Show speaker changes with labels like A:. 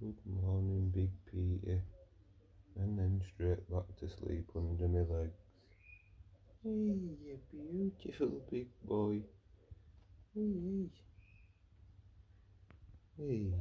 A: Good morning, Big Peteey. And then straight back to sleep under my legs. Hey, you beautiful big boy. Hey. Hey.